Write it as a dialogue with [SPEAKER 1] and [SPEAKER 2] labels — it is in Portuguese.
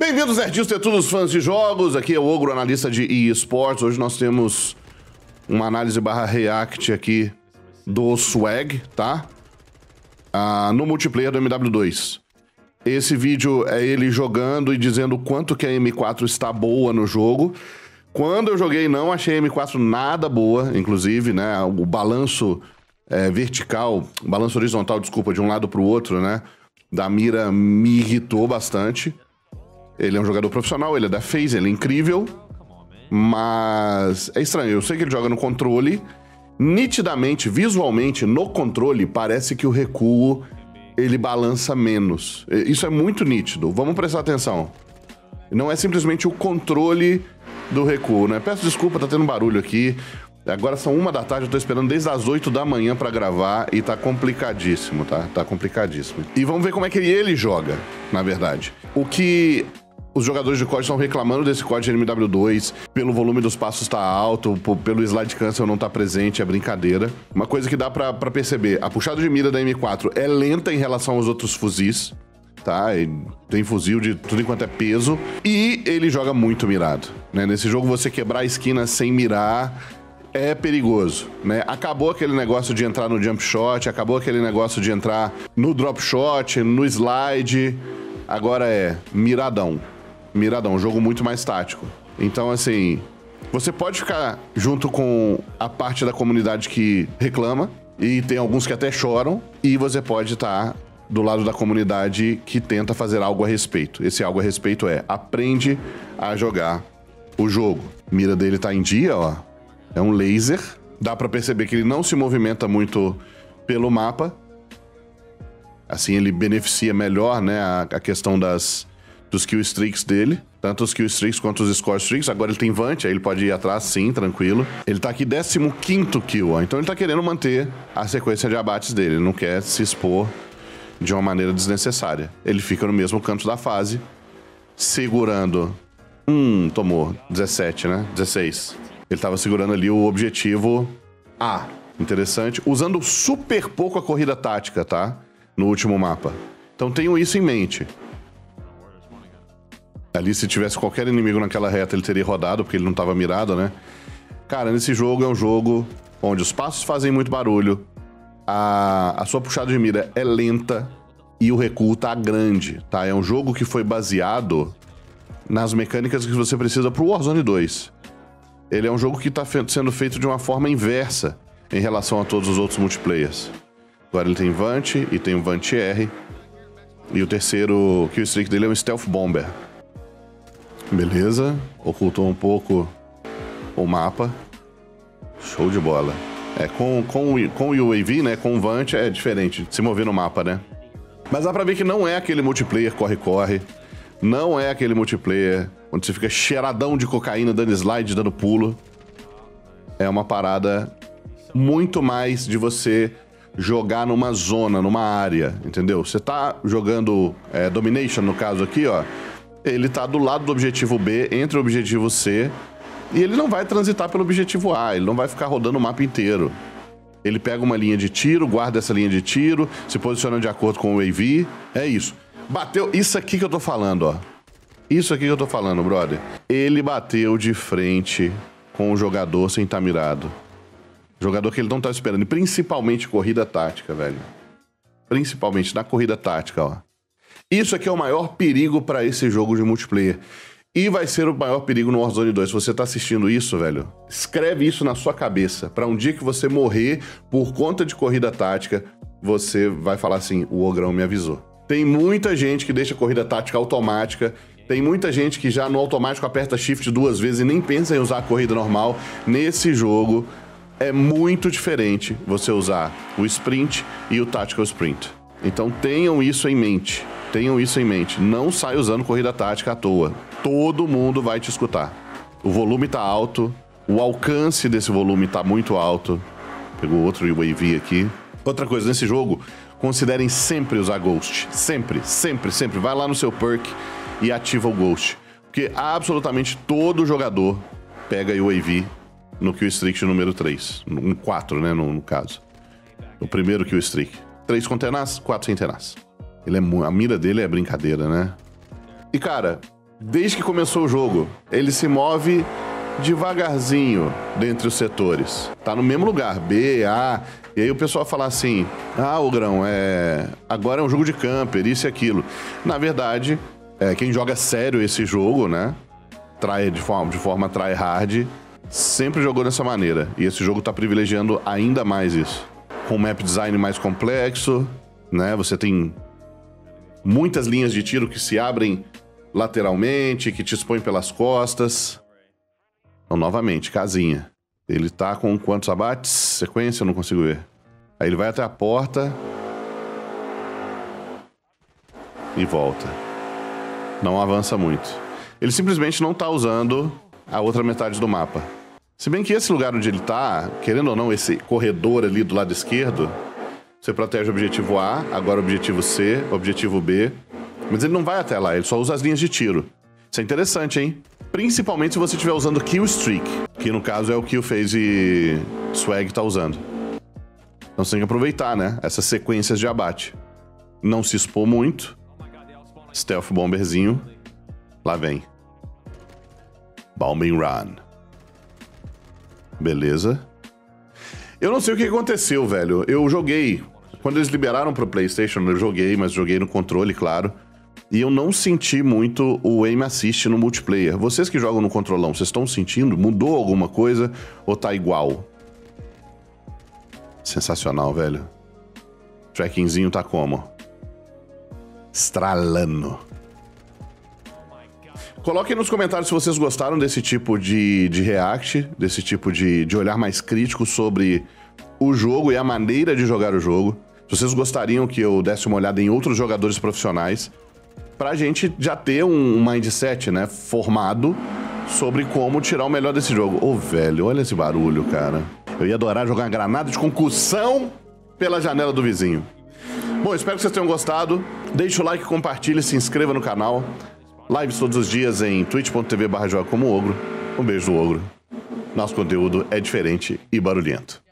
[SPEAKER 1] Bem-vindos, nerdinhos, todos os fãs de jogos. Aqui é o Ogro, analista de eSports. Hoje nós temos uma análise barra react aqui do Swag, tá? Ah, no multiplayer do MW2. Esse vídeo é ele jogando e dizendo quanto que a M4 está boa no jogo. Quando eu joguei, não achei a M4 nada boa, inclusive, né? O balanço é, vertical, balanço horizontal, desculpa, de um lado para o outro, né? Da mira me irritou bastante. Ele é um jogador profissional, ele é da FaZe, ele é incrível. Mas é estranho, eu sei que ele joga no controle. Nitidamente, visualmente, no controle, parece que o recuo ele balança menos. Isso é muito nítido. Vamos prestar atenção. Não é simplesmente o controle do recuo, né? Peço desculpa, tá tendo barulho aqui. Agora são uma da tarde, eu tô esperando desde as 8 da manhã para gravar e tá complicadíssimo, tá? Tá complicadíssimo. E vamos ver como é que ele joga, na verdade. O que os jogadores de COD estão reclamando desse COD MW2, pelo volume dos passos tá alto, pelo slide cancel não tá presente, é brincadeira. Uma coisa que dá para perceber, a puxada de mira da M4 é lenta em relação aos outros fuzis, tá? Tem fuzil de tudo enquanto é peso. E ele joga muito mirado, né? Nesse jogo você quebrar a esquina sem mirar é perigoso, né? Acabou aquele negócio de entrar no jump shot, acabou aquele negócio de entrar no drop shot, no slide. Agora é miradão. Miradão, um jogo muito mais tático. Então, assim, você pode ficar junto com a parte da comunidade que reclama, e tem alguns que até choram, e você pode estar tá do lado da comunidade que tenta fazer algo a respeito. Esse algo a respeito é aprende a jogar o jogo. Mira dele tá em dia, ó. É um laser. Dá para perceber que ele não se movimenta muito pelo mapa. Assim ele beneficia melhor, né, a, a questão das dos kill streaks dele. Tanto os kill streaks quanto os score streaks. Agora ele tem Vant, aí ele pode ir atrás sim, tranquilo. Ele tá aqui 15 kill, ó. Então ele tá querendo manter a sequência de abates dele. Ele não quer se expor de uma maneira desnecessária. Ele fica no mesmo canto da fase, segurando. Hum, tomou 17, né? 16. Ele tava segurando ali o objetivo A. Interessante. Usando super pouco a corrida tática, tá? No último mapa. Então tenham isso em mente. Ali, se tivesse qualquer inimigo naquela reta, ele teria rodado, porque ele não estava mirado, né? Cara, nesse jogo é um jogo onde os passos fazem muito barulho, a, a sua puxada de mira é lenta e o recuo tá grande, tá? É um jogo que foi baseado nas mecânicas que você precisa pro Warzone 2. Ele é um jogo que tá fe sendo feito de uma forma inversa em relação a todos os outros multiplayers. Agora ele tem Vant e tem o Vant R. E o terceiro kill streak dele é um Stealth Bomber. Beleza. Ocultou um pouco o mapa. Show de bola. É, com, com, com o UAV, né? Com o Vant é diferente se mover no mapa, né? Mas dá pra ver que não é aquele multiplayer corre-corre. Não é aquele multiplayer onde você fica cheiradão de cocaína, dando slide, dando pulo. É uma parada muito mais de você jogar numa zona, numa área, entendeu? Você tá jogando é, Domination, no caso aqui, ó ele tá do lado do objetivo B, entre o objetivo C, e ele não vai transitar pelo objetivo A, ele não vai ficar rodando o mapa inteiro. Ele pega uma linha de tiro, guarda essa linha de tiro, se posiciona de acordo com o AV, é isso. Bateu, isso aqui que eu tô falando, ó. Isso aqui que eu tô falando, brother. Ele bateu de frente com o jogador sem estar tá mirado. Jogador que ele não tá esperando, principalmente corrida tática, velho. Principalmente na corrida tática, ó. Isso aqui é o maior perigo para esse jogo de multiplayer. E vai ser o maior perigo no Warzone 2. Se você tá assistindo isso, velho, escreve isso na sua cabeça. para um dia que você morrer por conta de corrida tática, você vai falar assim: o Ogrão me avisou. Tem muita gente que deixa a corrida tática automática. Tem muita gente que já no automático aperta shift duas vezes e nem pensa em usar a corrida normal. Nesse jogo é muito diferente você usar o sprint e o tactical sprint. Então tenham isso em mente. Tenham isso em mente. Não sai usando corrida tática à toa. Todo mundo vai te escutar. O volume tá alto, o alcance desse volume tá muito alto. Pegou outro UAV aqui. Outra coisa, nesse jogo, considerem sempre usar Ghost. Sempre, sempre, sempre. Vai lá no seu perk e ativa o Ghost. Porque absolutamente todo jogador pega UAV no Kill Streak número 3. Um 4, né, no, no caso. O primeiro Kill Streak. 3 com tenaz, 4 sem tenaz. Ele é, a mira dele é brincadeira, né? E, cara, desde que começou o jogo. Ele se move devagarzinho dentre os setores. Tá no mesmo lugar, B, A. E aí o pessoal fala assim: ah, o grão, é. Agora é um jogo de camper, isso e aquilo. Na verdade, é, quem joga sério esse jogo, né? Try de forma, de forma try hard, sempre jogou dessa maneira. E esse jogo tá privilegiando ainda mais isso. Com map design mais complexo, né? Você tem muitas linhas de tiro que se abrem lateralmente, que te expõem pelas costas. Então, novamente, casinha. Ele tá com quantos abates? Sequência, eu não consigo ver. Aí ele vai até a porta. E volta. Não avança muito. Ele simplesmente não tá usando a outra metade do mapa. Se bem que esse lugar onde ele tá, querendo ou não, esse corredor ali do lado esquerdo, você protege o objetivo A, agora o objetivo C, objetivo B. Mas ele não vai até lá, ele só usa as linhas de tiro. Isso é interessante, hein? Principalmente se você estiver usando Kill Streak, que no caso é o que o Phase Swag tá usando. Então você tem que aproveitar, né? Essas sequências de abate. Não se expor muito. Stealth Bomberzinho. Lá vem. Bombing Run. Beleza. Eu não sei o que aconteceu, velho. Eu joguei. Quando eles liberaram pro PlayStation, eu joguei, mas joguei no controle, claro. E eu não senti muito o aim assist no multiplayer. Vocês que jogam no controlão, vocês estão sentindo? Mudou alguma coisa ou tá igual? Sensacional, velho. Trackingzinho tá como? Estralando. Coloquem nos comentários se vocês gostaram desse tipo de, de react, desse tipo de, de olhar mais crítico sobre o jogo e a maneira de jogar o jogo. Se vocês gostariam que eu desse uma olhada em outros jogadores profissionais, pra gente já ter um mindset, né, formado sobre como tirar o melhor desse jogo. Ô, oh, velho, olha esse barulho, cara. Eu ia adorar jogar uma granada de concussão pela janela do vizinho. Bom, espero que vocês tenham gostado. Deixe o like, compartilhe, se inscreva no canal. Lives todos os dias em twitch.tv barra como ogro. Um beijo do ogro. Nosso conteúdo é diferente e barulhento.